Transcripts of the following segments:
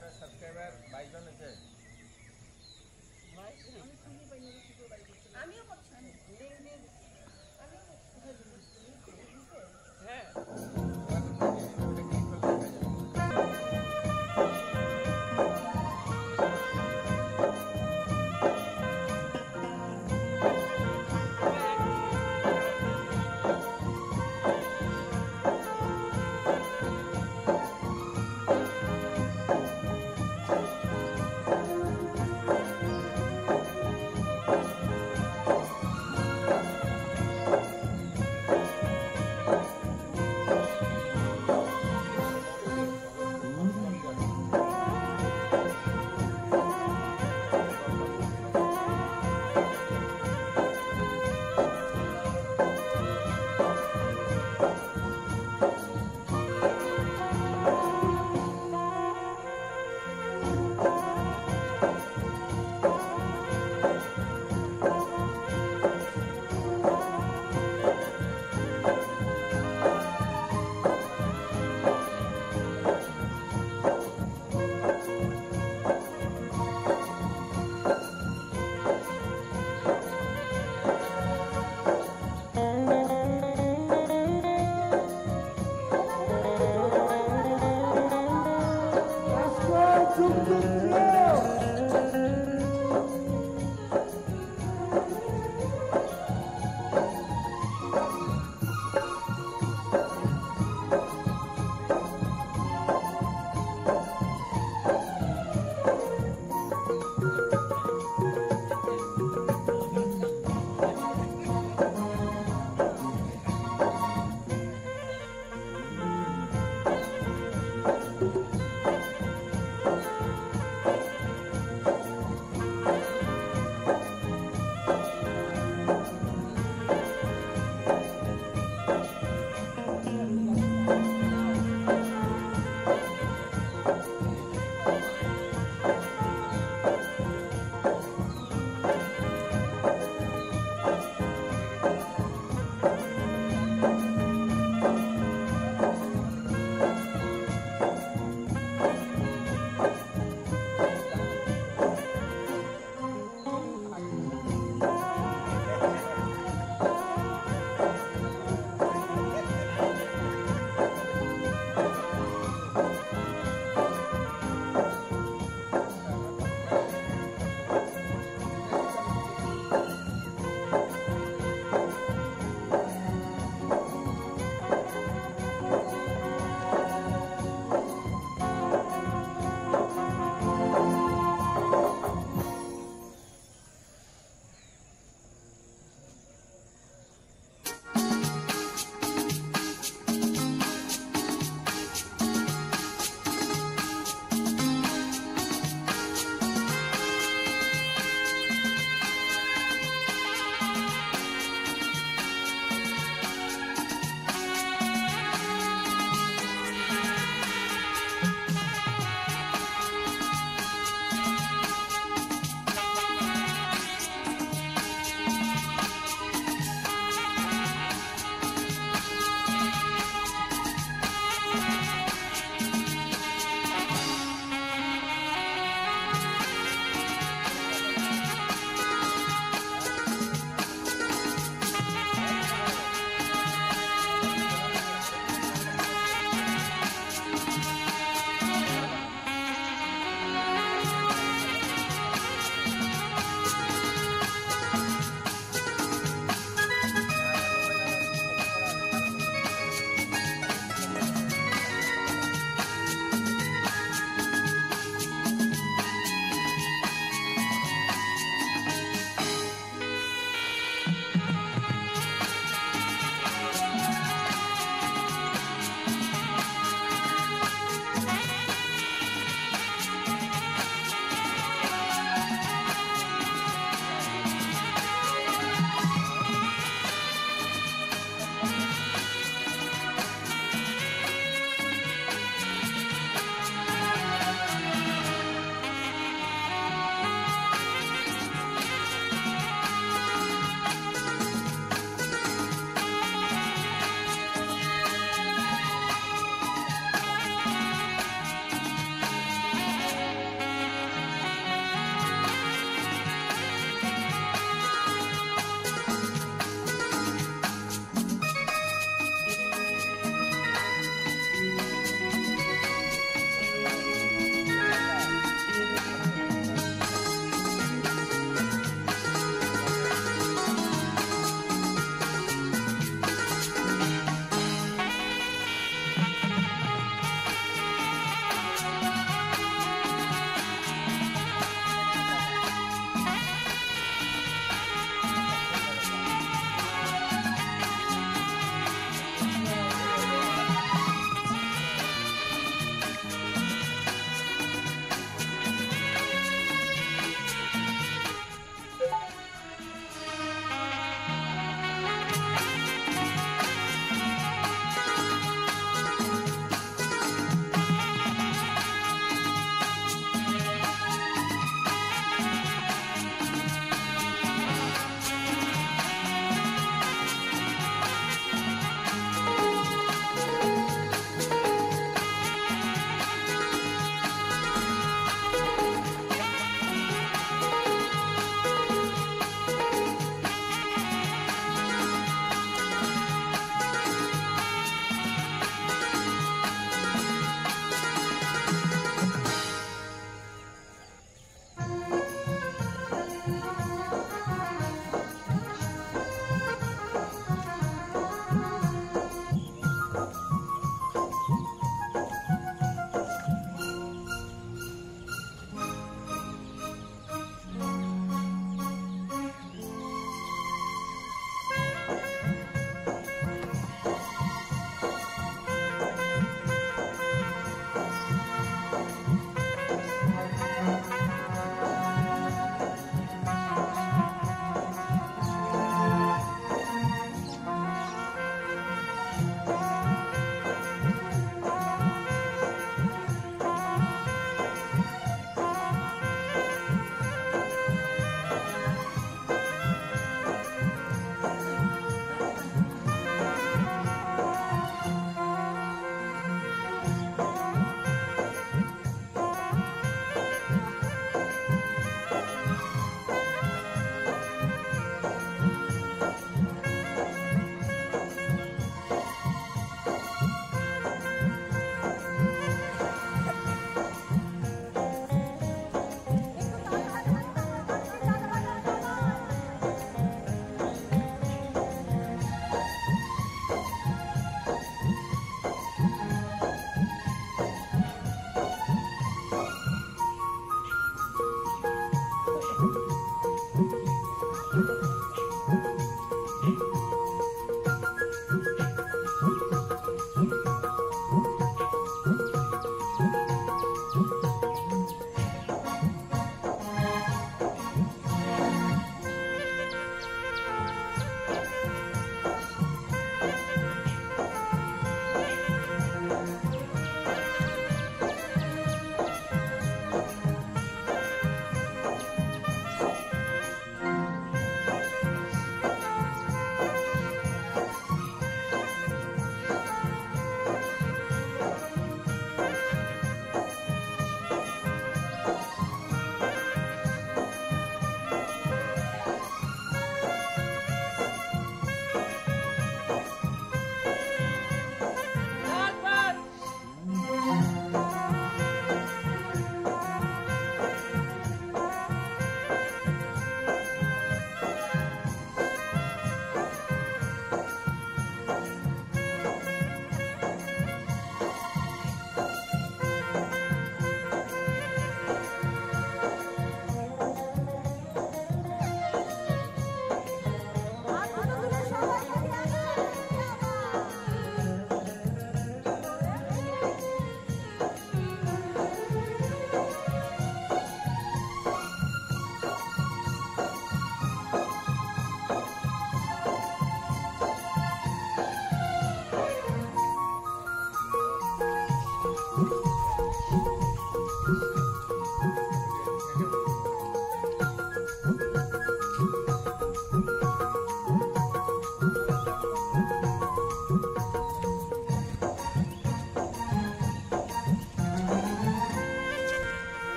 આપણા સબસ્ક્રાઈબર ભાઈબંધ છે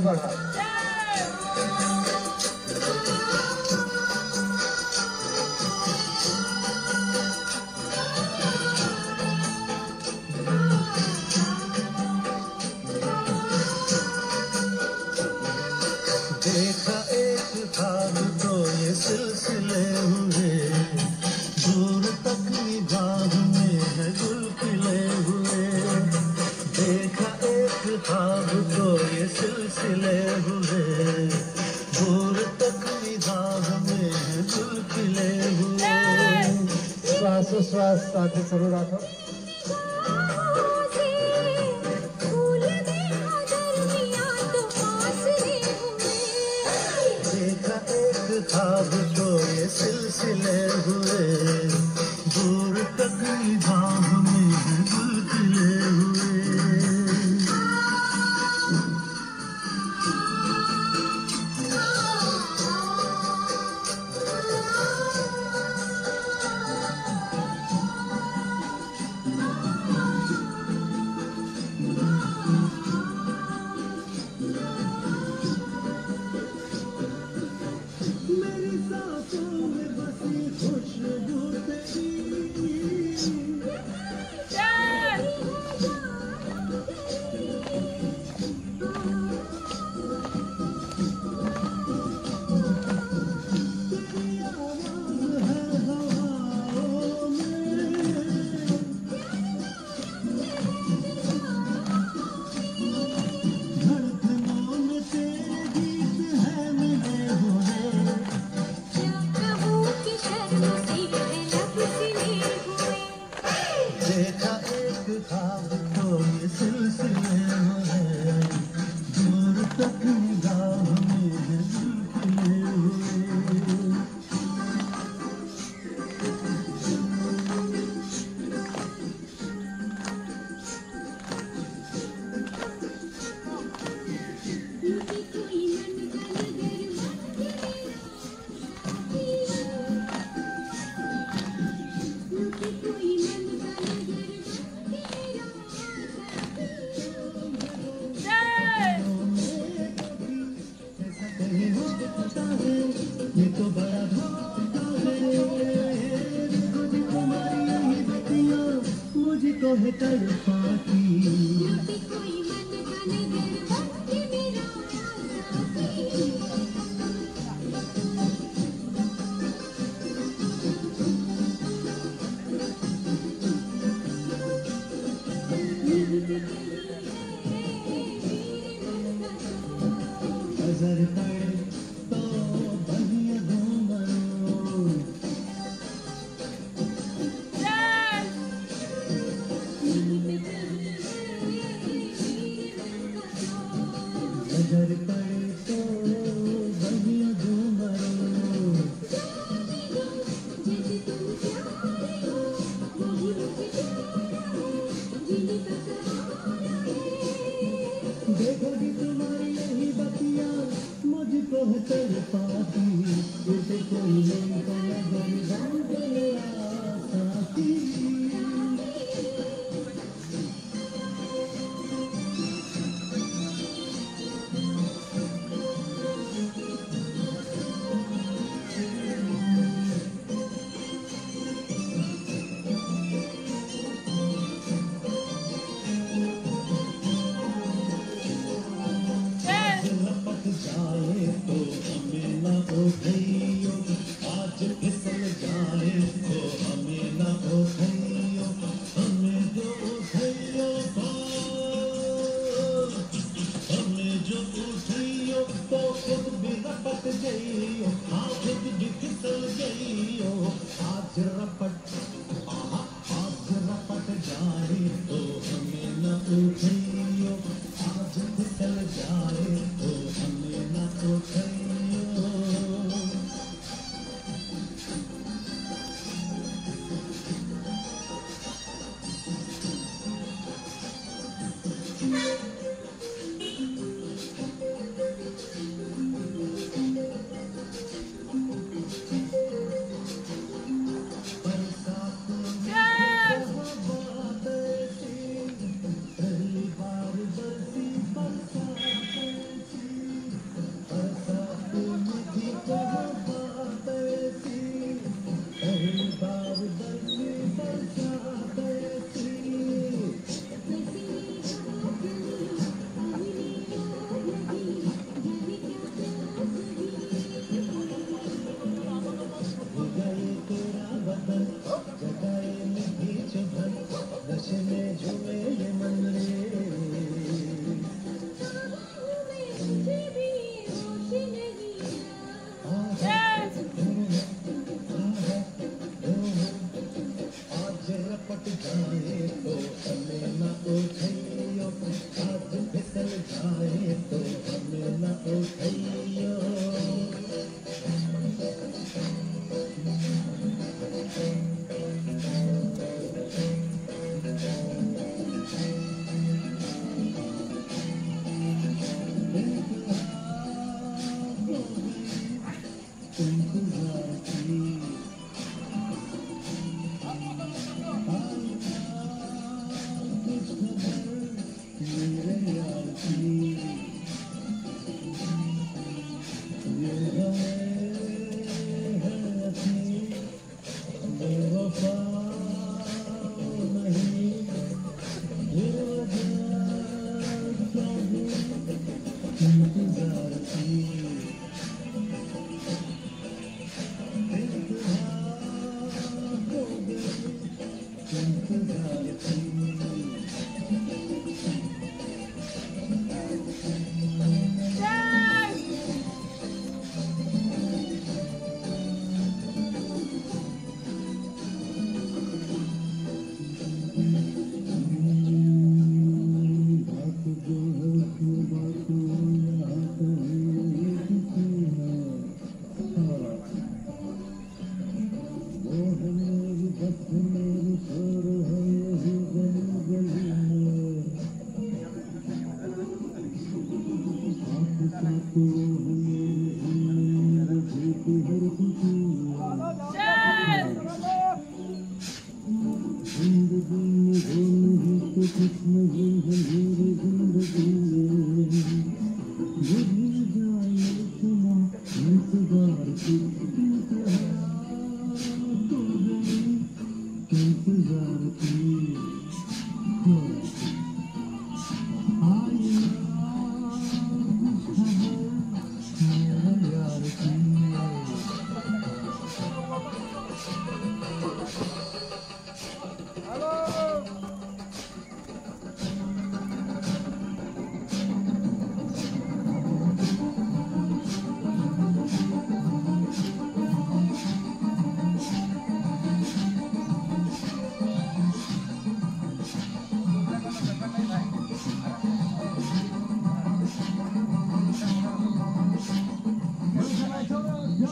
बार बढ़ा 的远方 Thank you.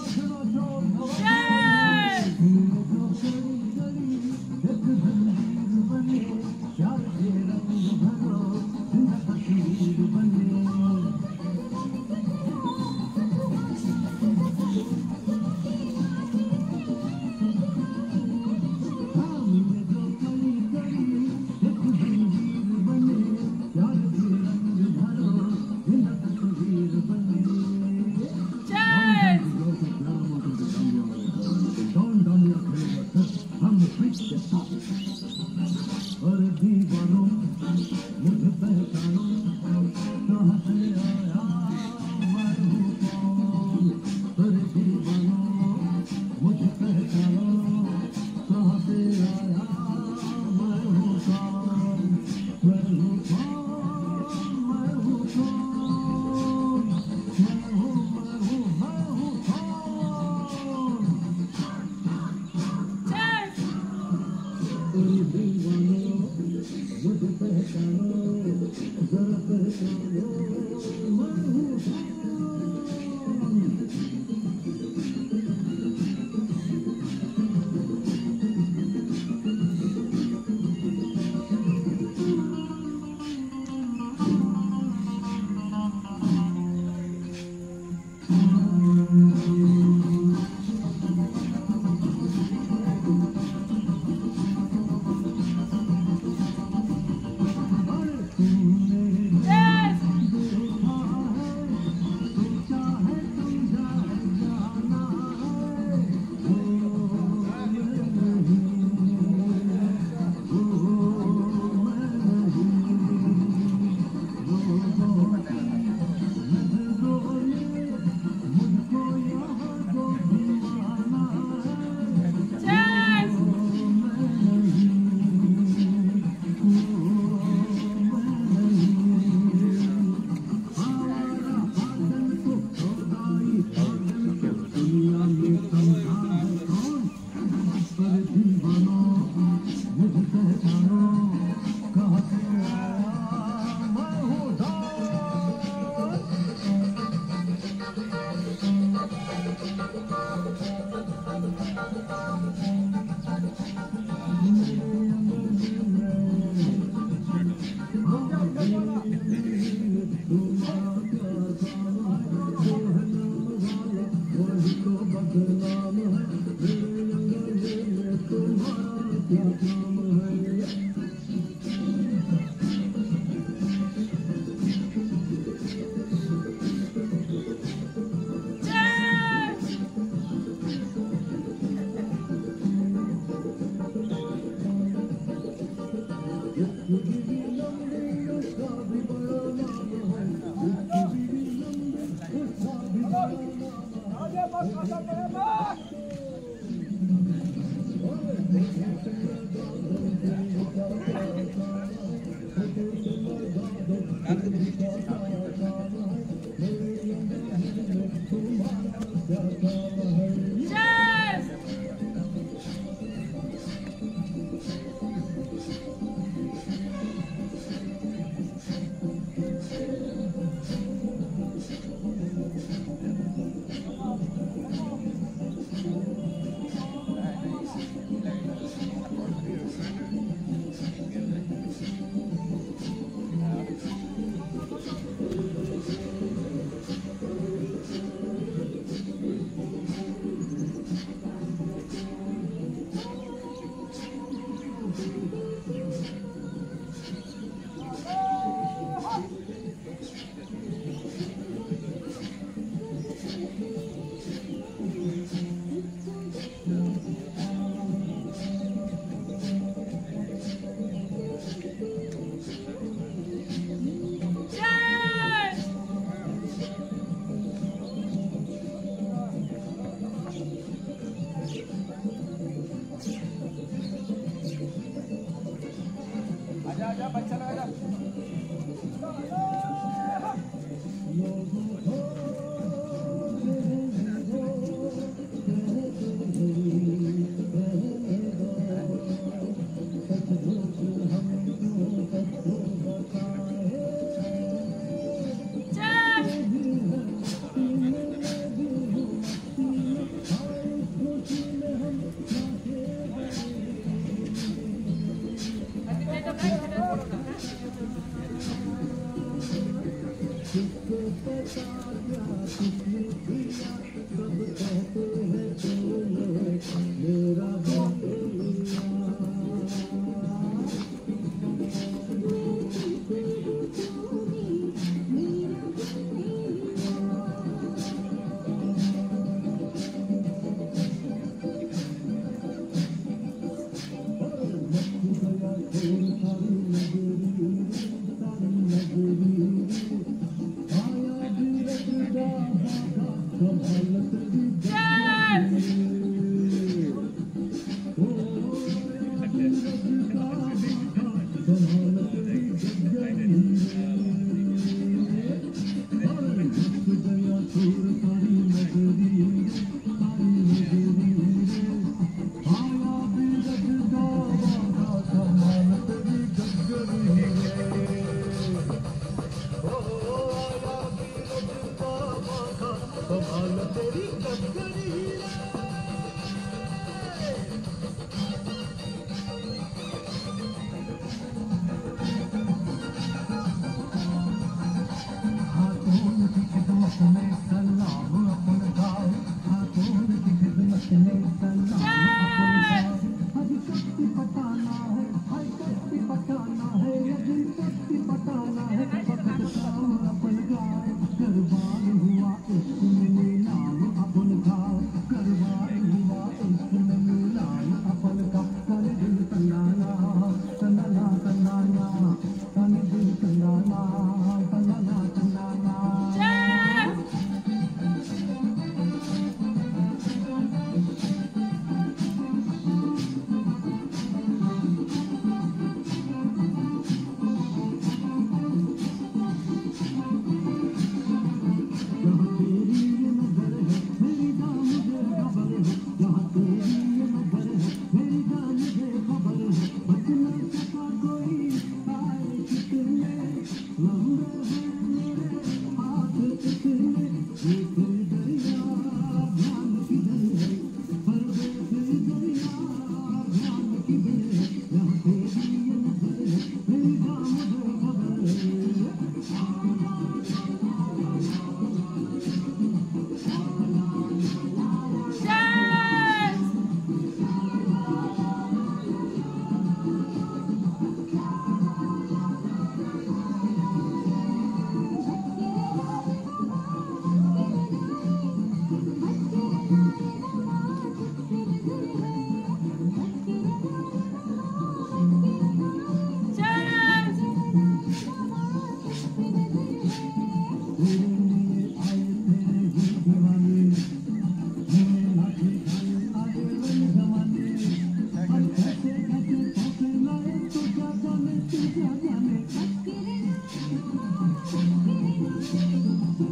Lord. Ooh.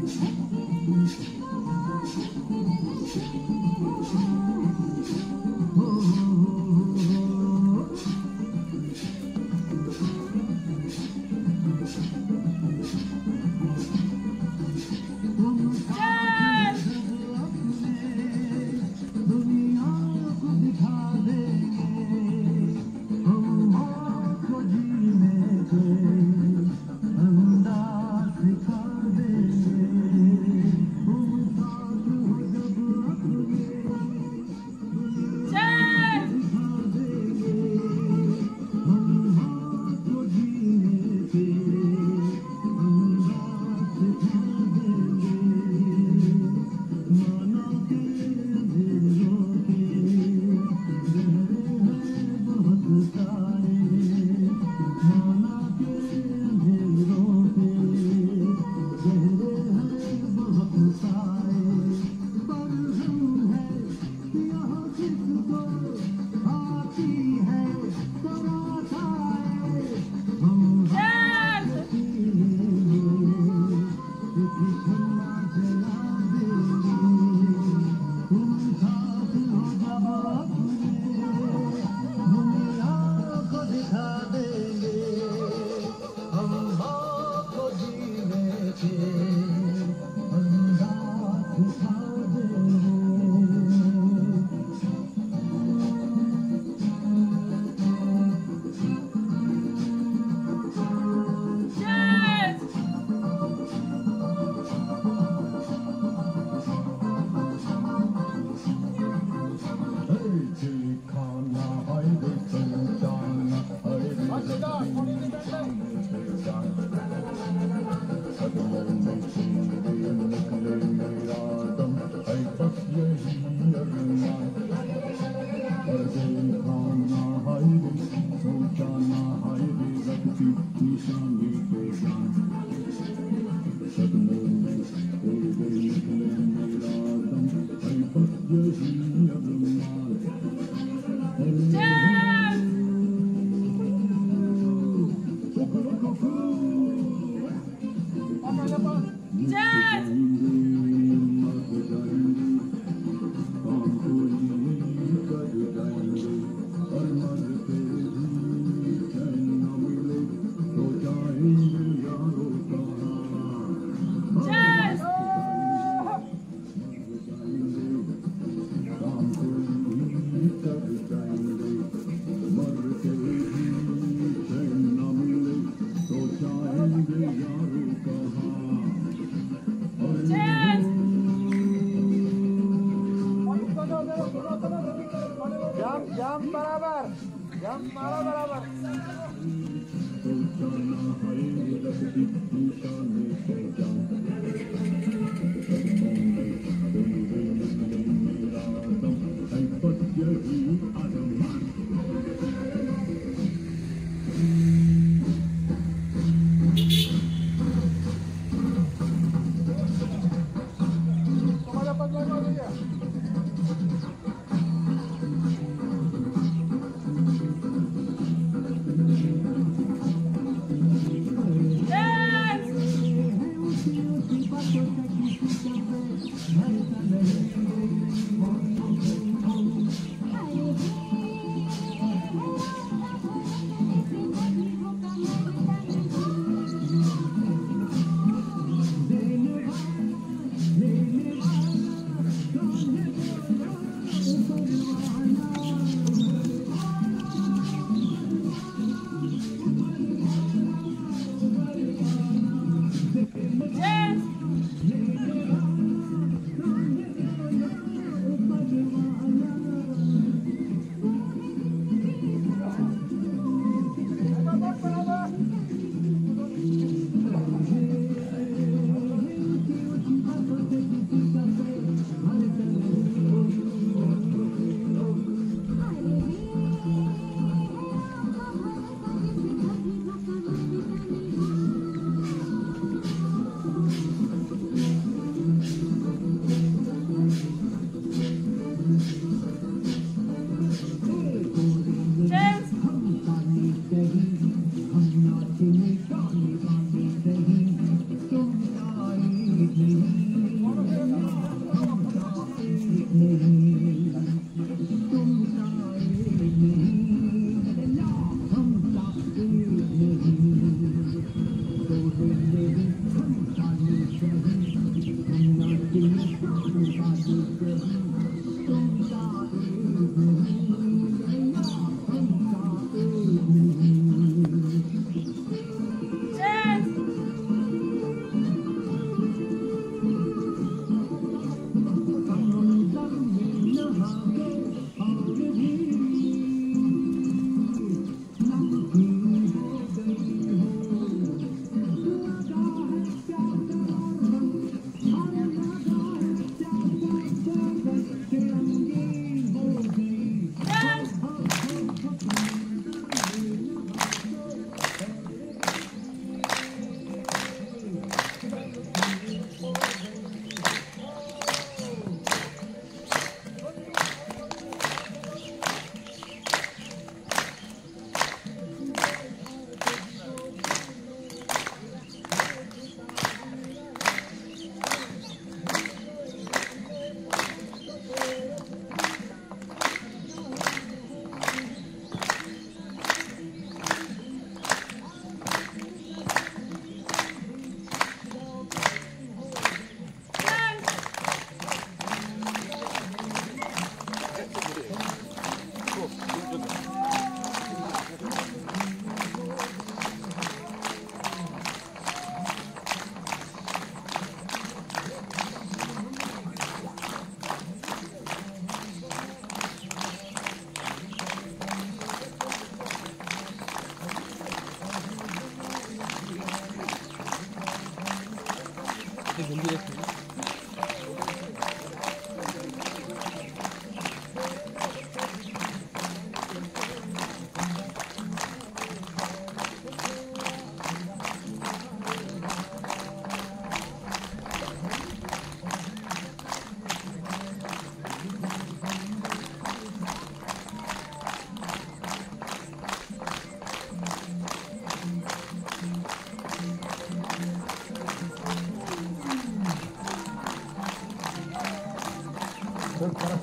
Yes!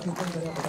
Muchas gracias.